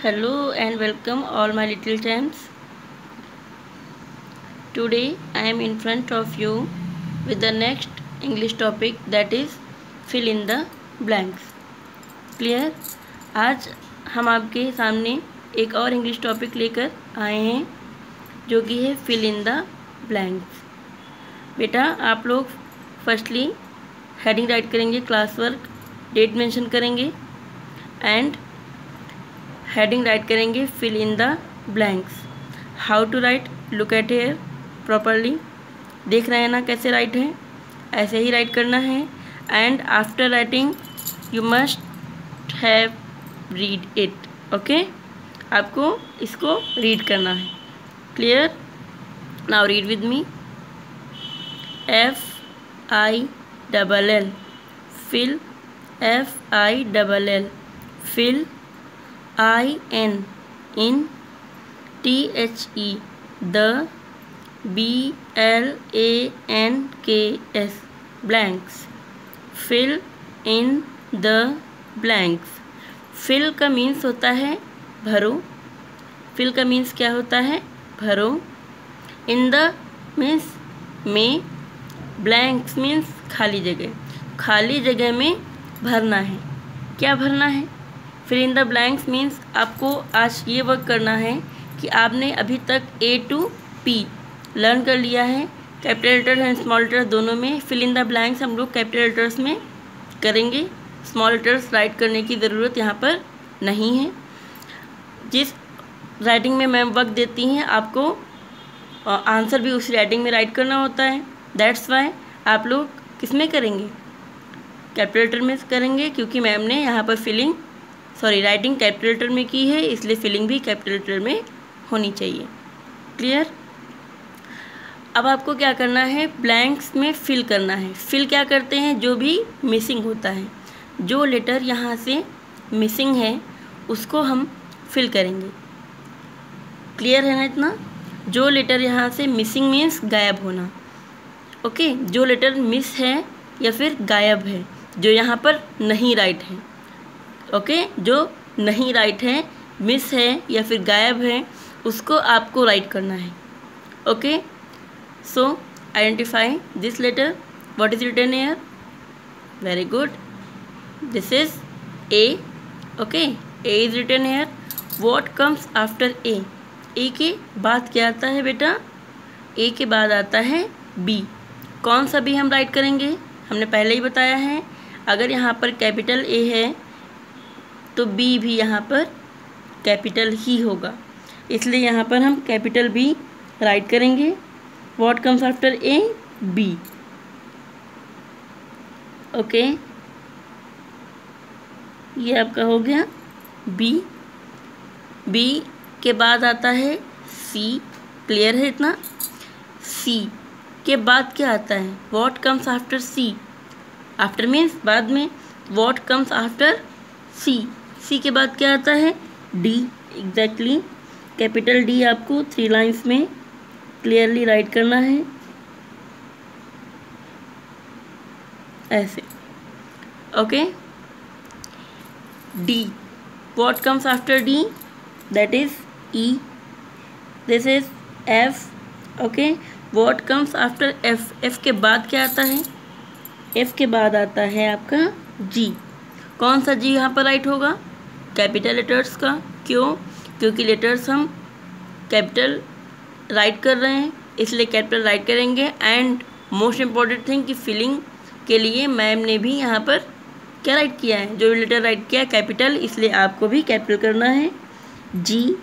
Hello and welcome all my little champs. Today I am in front of you with the next English topic that is fill in the blanks. Clear? आज हम आपके सामने एक और English topic लेकर आए हैं जो कि है फिल इन द ब्लैंक्स बेटा आप लोग फर्स्टली हेडिंग राइट करेंगे क्लास वर्क डेट मेंशन करेंगे एंड हेडिंग राइट करेंगे fill in the blanks how to write look at here properly देख रहे हैं ना कैसे राइट है? ऐसे ही राइट करना है. And after writing you must have read it okay आपको इसको रीड करना है. Clear now read with me F I double L fill F I double L fill I N in T H E the B L A N K S blanks fill in the blanks fill का means होता है भरो. Fill का means क्या होता है? भरो. In the means में ब्लैंक्स मीन्स खाली जगह. खाली जगह में भरना है. क्या भरना है? फिर इन द ब्लैंक्स मीन्स आपको आज ये वर्क करना है कि आपने अभी तक ए टू पी लर्न कर लिया है। Capital letters and small letters दोनों में फिल इन द ब्लैंक्स हम लोग कैपिटल लेटर्स में करेंगे। स्मॉल लेटर्स राइट करने की ज़रूरत यहाँ पर नहीं है। जिस राइटिंग में मैम वक्त देती हैं, आपको आंसर भी उसी राइटिंग में राइट करना होता है। दैट्स वाई आप लोग किसमें करेंगे? कैपिटल लेटर में करेंगे, क्योंकि मैम ने यहाँ पर filling sorry writing capital letter में की है, इसलिए फिलिंग भी कैपिटल लेटर में होनी चाहिए। क्लियर अब आपको क्या करना है? ब्लैंक्स में फिल करना है। फिल क्या करते हैं? जो भी मिसिंग होता है। जो लेटर यहाँ से मिसिंग है, उसको हम फिल करेंगे। क्लियर है ना इतना? जो लेटर यहाँ से मिसिंग मीन्स गायब होना। ओके जो लेटर मिस है या फिर गायब है, जो यहाँ पर नहीं राइट है। ओके? जो नहीं राइट है, मिस है या फिर गायब है, उसको आपको राइट करना है। Okay? So identify this letter what is written here very good this is A okay? A is written here what comes after A A के बाद क्या आता है बेटा? ए के बाद आता है बी कौन सा बी हम राइट करेंगे? हमने पहले ही बताया है। अगर यहाँ पर कैपिटल ए है तो बी भी यहाँ पर कैपिटल ही होगा। इसलिए यहाँ पर हम कैपिटल बी राइट करेंगे। What comes after A B okay ये आपका हो गया बी बी के बाद आता है सी क्लियर है इतना? सी के बाद क्या आता है? What comes after C after means बाद में. What comes after C C के बाद क्या आता है? डी एग्जैक्टली कैपिटल डी आपको थ्री लाइंस में क्लियरली राइट करना है। ऐसे। Okay D what comes after D that is E this is F okay what comes after F F के बाद क्या आता है? एफ़ के बाद आता है आपका जी कौन सा जी यहाँ पर राइट होगा? कैपिटल लेटर्स का? क्यों? क्योंकि लेटर्स हम कैपिटल राइट कर रहे हैं, इसलिए कैपिटल राइट करेंगे। एंड मोस्ट इंपॉर्टेंट थिंग कि फिलिंग के लिए मैम ने भी यहाँ पर क्या राइट किया है? जो लेटर राइट किया है, कैपिटल, इसलिए आपको भी कैपिटल करना है। जी,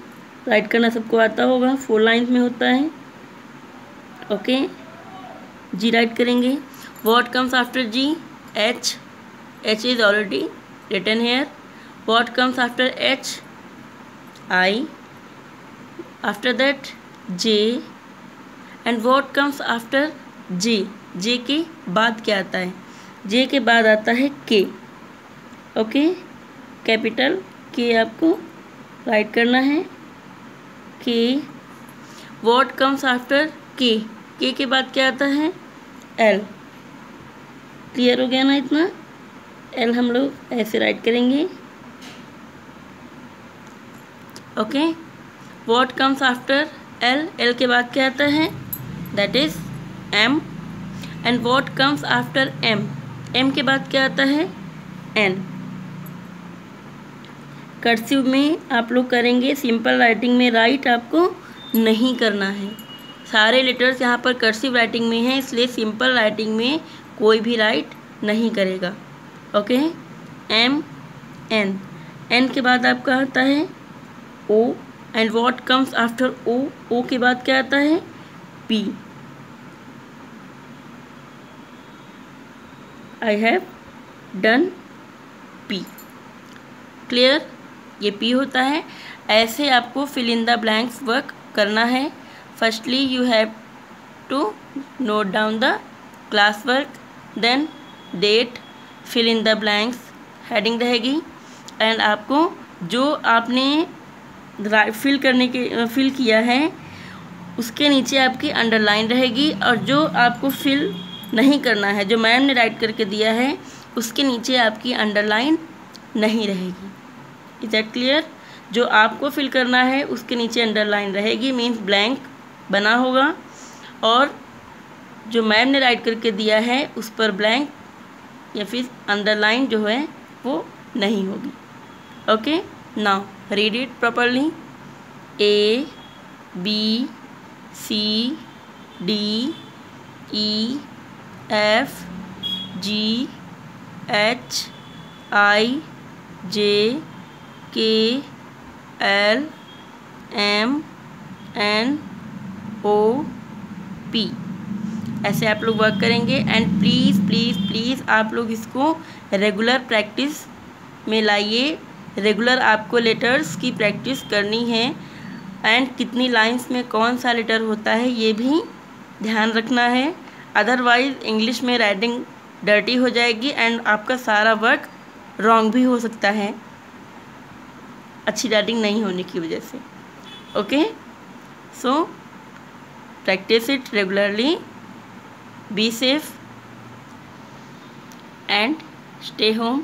राइट करना सबको आता होगा, फोर लाइन्स में होता है। ओके, जी राइट करेंगे। What comes after G? H H is already written here. What comes after h? I. After that, j. And what comes after j j के बाद क्या आता है? J के बाद आता है k. ओके कैपिटल के आपको राइट करना है. के वॉट कम्स आफ्टर के के के बाद क्या आता है? एल क्लियर हो गया ना इतना? एल हम लोग ऐसे राइट करेंगे. Okay? What comes after L L के बाद क्या आता है? That is M and what comes after M M के बाद क्या आता है? एन कर्सिव में आप लोग करेंगे सिंपल राइटिंग में राइट आपको नहीं करना है। सारे लेटर्स यहाँ पर कर्सिव राइटिंग में हैं, इसलिए सिंपल राइटिंग में कोई भी राइट नहीं करेगा। ओके? एम एन एन के बाद आपका आता है O and what comes after O O के बाद क्या आता है? P I have done P clear ये पी होता है। ऐसे आपको fill in the blanks work करना है। Firstly you have to note down the class work then date fill in the blanks heading रहेगी। एंड आपको जो आपने फिल करने के फिल किया है, उसके नीचे आपकी अंडरलाइन रहेगी और जो आपको फिल नहीं करना है, जो मैम ने राइट करके दिया है, उसके नीचे आपकी अंडरलाइन नहीं रहेगी। इज़ दैट क्लियर जो आपको फिल करना है, उसके नीचे अंडरलाइन रहेगी मीन्स ब्लैंक बना होगा। और जो मैम ने राइट करके दिया है, उस पर ब्लैंक या फिर अंडरलाइन जो है, वो नहीं होगी। Okay now read it properly A B C D E F G H I J K L M N O P ऐसे आप लोग वर्क करेंगे एंड प्लीज़ प्लीज़ प्लीज़ आप लोग इसको रेगुलर प्रैक्टिस में लाइए। रेगुलर आपको लेटर्स की प्रैक्टिस करनी है। एंड कितनी लाइंस में कौन सा लेटर होता है, ये भी ध्यान रखना है। अदरवाइज़ इंग्लिश में राइटिंग डर्टी हो जाएगी एंड आपका सारा वर्क रॉन्ग भी हो सकता है। अच्छी राइटिंग नहीं होने की वजह से। Okay so practice it regularly be safe and stay home